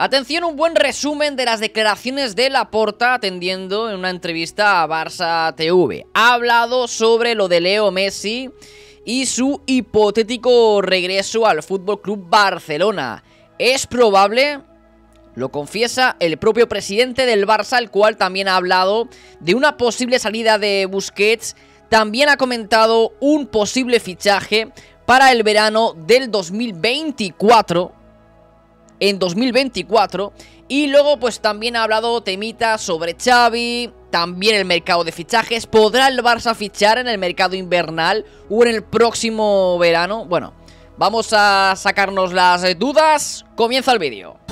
Atención, un buen resumen de las declaraciones de Laporta atendiendo en una entrevista a Barça TV. Ha hablado sobre lo de Leo Messi y su hipotético regreso al Fútbol Club Barcelona. Es probable, lo confiesa el propio presidente del Barça, el cual también ha hablado de una posible salida de Busquets. También ha comentado un posible fichaje para el verano del 2024 en 2024. Y luego pues también ha hablado temita sobre Xavi, también el mercado de fichajes. ¿Podrá el Barça fichar en el mercado invernal o en el próximo verano? Bueno, vamos a sacarnos las dudas. Comienza el vídeo.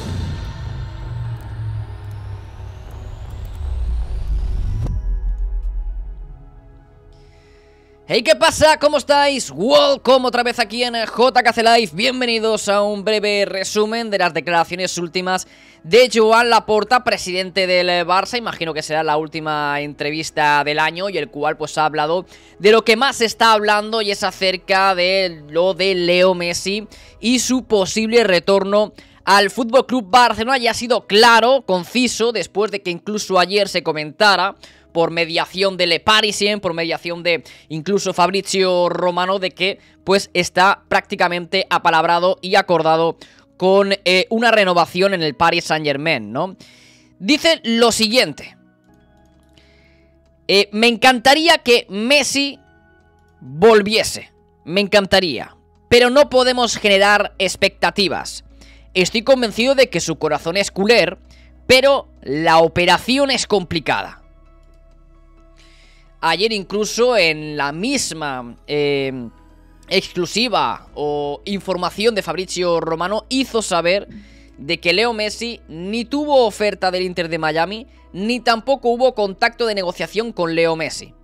Hey, ¿qué pasa? ¿Cómo estáis? Welcome otra vez aquí en JKC Live. Bienvenidos a un breve resumen de las declaraciones últimas de Joan Laporta, presidente del Barça. Imagino que será la última entrevista del año y el cual pues ha hablado de lo que más se está hablando y es acerca de lo de Leo Messi y su posible retorno al Fútbol Club Barcelona ya ha sido claro, conciso, después de que incluso ayer se comentara por mediación de Le Parisien, por mediación de incluso Fabrizio Romano, de que pues está prácticamente apalabrado y acordado con eh, una renovación en el Paris Saint Germain, ¿no? Dice lo siguiente. Eh, me encantaría que Messi volviese. Me encantaría. Pero no podemos generar expectativas. Estoy convencido de que su corazón es culé, pero la operación es complicada. Ayer incluso en la misma eh, exclusiva o información de Fabrizio Romano hizo saber de que Leo Messi ni tuvo oferta del Inter de Miami, ni tampoco hubo contacto de negociación con Leo Messi.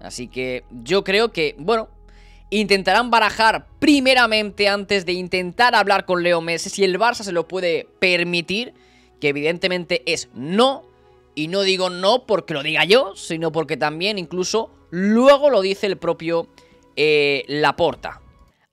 Así que yo creo que, bueno, intentarán barajar primeramente antes de intentar hablar con Leo Messi si el Barça se lo puede permitir, que evidentemente es no, y no digo no porque lo diga yo, sino porque también incluso luego lo dice el propio eh, Laporta.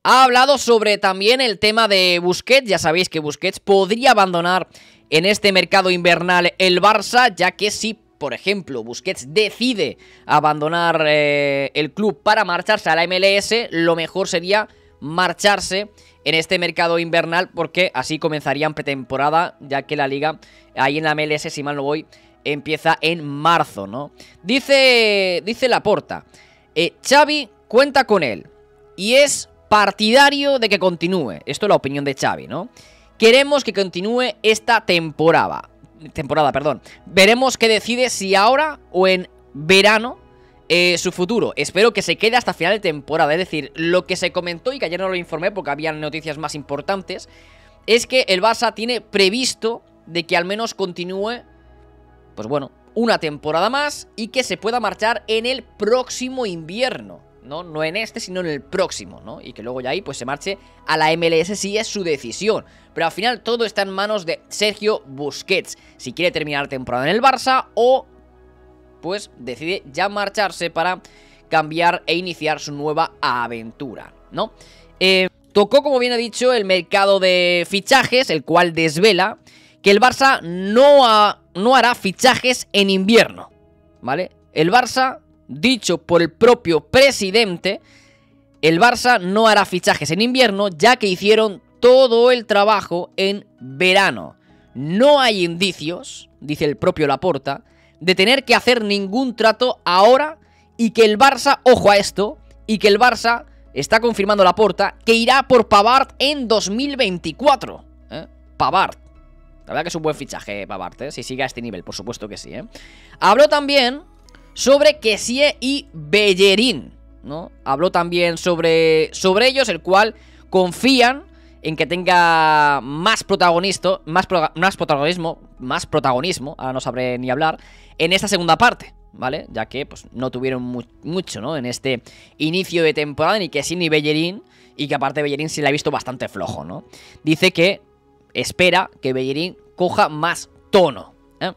Ha hablado sobre también el tema de Busquets. Ya sabéis que Busquets podría abandonar en este mercado invernal el Barça, ya que si, por ejemplo, Busquets decide abandonar eh, el club para marcharse a la MLS, lo mejor sería marcharse en este mercado invernal porque así comenzarían pretemporada, ya que la liga ahí en la MLS, si mal no voy, empieza en marzo, ¿no? Dice, dice Laporta, eh, Xavi cuenta con él y es partidario de que continúe. Esto es la opinión de Xavi, ¿no? Queremos que continúe esta temporada. Temporada, perdón. Veremos qué decide si ahora o en verano eh, su futuro. Espero que se quede hasta final de temporada. Es decir, lo que se comentó y que ayer no lo informé porque había noticias más importantes, es que el Barça tiene previsto de que al menos continúe pues bueno, una temporada más y que se pueda marchar en el próximo invierno. ¿no? No en este, sino en el próximo, ¿no? Y que luego ya ahí pues se marche a la MLS si es su decisión. Pero al final todo está en manos de Sergio Busquets. Si quiere terminar temporada en el Barça o pues decide ya marcharse para cambiar e iniciar su nueva aventura, ¿no? Eh, tocó, como bien ha dicho, el mercado de fichajes, el cual desvela que el Barça no, no hará fichajes en invierno, ¿vale? El Barça, dicho por el propio presidente, el Barça no hará fichajes en invierno ya que hicieron todo el trabajo en verano. No hay indicios, dice el propio Laporta, de tener que hacer ningún trato ahora y que el Barça, ojo a esto, y que el Barça está confirmando Laporta que irá por Pavard en 2024. ¿eh? Pavard. La verdad que es un buen fichaje Pavard, ¿eh? si sigue a este nivel, por supuesto que sí. ¿eh? Habló también sobre Kessie y Bellerín, ¿no? Habló también sobre, sobre ellos, el cual confían en que tenga más protagonismo, más, protagonismo, más protagonismo, ahora no sabré ni hablar, en esta segunda parte, ¿vale? Ya que pues no tuvieron mucho, ¿no? En este inicio de temporada, ni que sí ni Bellerín, y que aparte Bellerín sí la ha visto bastante flojo, ¿no? Dice que espera que Bellerín coja más tono. ¿eh?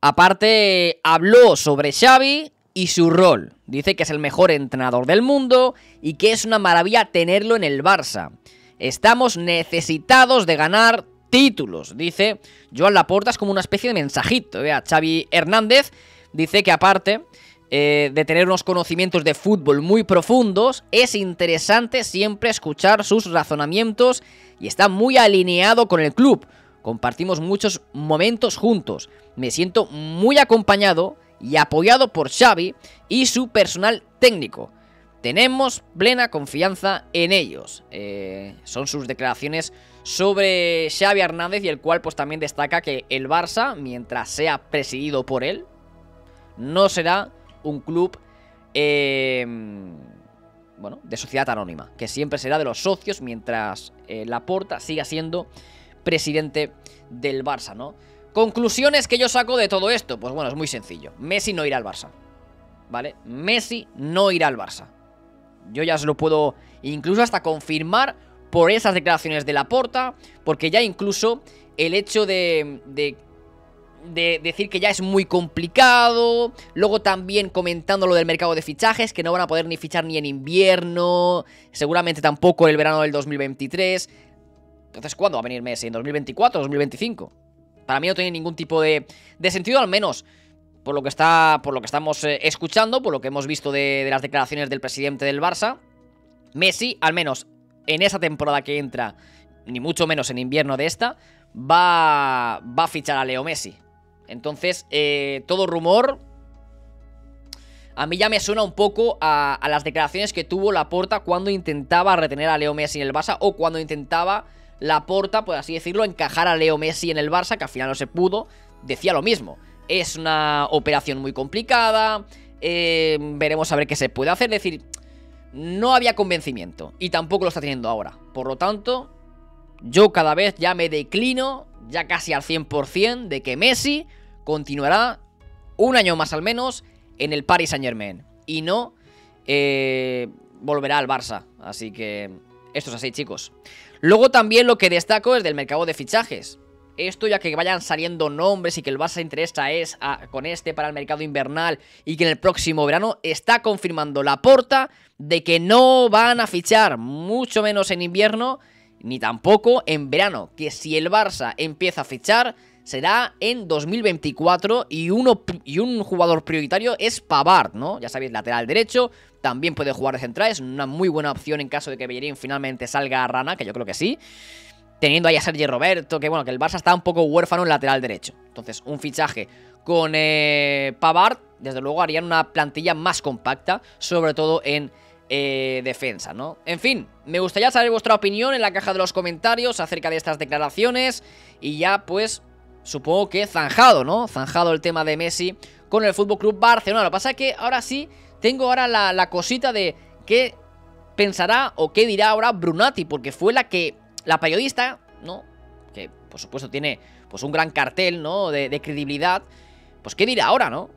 Aparte, habló sobre Xavi y su rol. Dice que es el mejor entrenador del mundo y que es una maravilla tenerlo en el Barça. Estamos necesitados de ganar títulos. Dice Joan Laporta es como una especie de mensajito. Vea, Xavi Hernández dice que aparte eh, de tener unos conocimientos de fútbol muy profundos, es interesante siempre escuchar sus razonamientos y está muy alineado con el club. Compartimos muchos momentos juntos. Me siento muy acompañado y apoyado por Xavi y su personal técnico. Tenemos plena confianza en ellos. Eh, son sus declaraciones sobre Xavi Hernández y el cual pues también destaca que el Barça, mientras sea presidido por él, no será un club eh, bueno, de sociedad anónima, que siempre será de los socios mientras eh, Laporta siga siendo presidente del Barça, ¿no? Conclusiones que yo saco de todo esto, pues bueno, es muy sencillo. Messi no irá al Barça, ¿vale? Messi no irá al Barça. Yo ya se lo puedo incluso hasta confirmar por esas declaraciones de Laporta, porque ya incluso el hecho de, de de decir que ya es muy complicado. Luego también comentando lo del mercado de fichajes, que no van a poder ni fichar ni en invierno. Seguramente tampoco el verano del 2023. Entonces, ¿cuándo va a venir Messi? ¿En 2024 2025? Para mí no tiene ningún tipo de, de sentido, al menos por lo que, está, por lo que estamos eh, escuchando, por lo que hemos visto de, de las declaraciones del presidente del Barça. Messi, al menos en esa temporada que entra, ni mucho menos en invierno de esta, va, va a fichar a Leo Messi. Entonces, eh, todo rumor a mí ya me suena un poco a, las declaraciones que tuvo Laporta cuando intentaba retener a Leo Messi en el Barça o cuando intentaba Laporta, por así decirlo, encajar a Leo Messi en el Barça, que al final no se pudo. Decía lo mismo. Es una operación muy complicada. Eh, veremos a ver qué se puede hacer. Es decir, no había convencimiento. Y tampoco lo está teniendo ahora. Por lo tanto, yo cada vez ya me declino ya casi al 100% de que Messi continuará un año más al menos en el Paris Saint Germain y no eh, volverá al Barça. Así que esto es así, chicos. Luego también lo que destaco es del mercado de fichajes. Esto ya que vayan saliendo nombres y que el Barça interesa es con este para el mercado invernal y que en el próximo verano está confirmando la porta de que no van a fichar, mucho menos en invierno, ni tampoco en verano, que si el Barça empieza a fichar será en 2024 y, uno, y un jugador prioritario es Pavard, ¿no? Ya sabéis, lateral derecho, también puede jugar de central, es una muy buena opción en caso de que Bellerín finalmente salga a Rana, que yo creo que sí. Teniendo ahí a Sergio Roberto, que bueno, que el Barça está un poco huérfano en lateral derecho. Entonces, un fichaje con eh, Pavard, desde luego harían una plantilla más compacta, sobre todo en eh, defensa, ¿no? En fin, me gustaría saber vuestra opinión en la caja de los comentarios acerca de estas declaraciones y ya pues supongo que zanjado, ¿no? Zanjado el tema de Messi con el Fútbol Club Barcelona. Lo que pasa es que ahora sí tengo ahora la, cosita de qué pensará o qué dirá ahora Brunati, porque fue la que, la periodista, ¿no? Que por supuesto tiene pues un gran cartel, ¿no? De, de credibilidad. Pues qué dirá ahora, ¿no?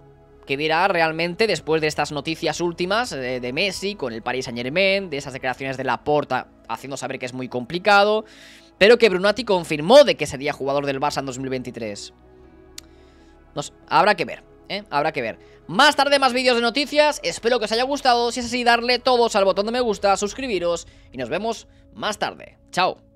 Qué dirá realmente después de estas noticias últimas de, Messi con el Paris Saint Germain, de esas declaraciones de Laporta haciendo saber que es muy complicado, pero que Brunati confirmó de que sería jugador del Barça en 2023. habrá que ver, ¿eh? Habrá que ver. Más tarde más vídeos de noticias, espero que os haya gustado, si es así darle todos al botón de me gusta, suscribiros y nos vemos más tarde. Chao.